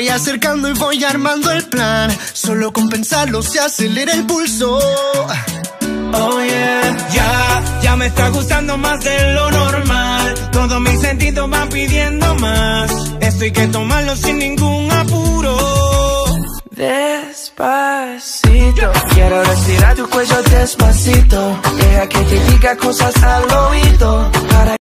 Voy acercando y voy armando el plan. Solo con pensarlo se acelera el pulso. Oh yeah, ya, ya me está gustando más de lo normal. Todos mis sentidos van pidiendo más. Esto hay que tomarlo sin ningún apuro. Despacito, quiero respirar tu cuello despacito. Deja que te diga cosas al oído.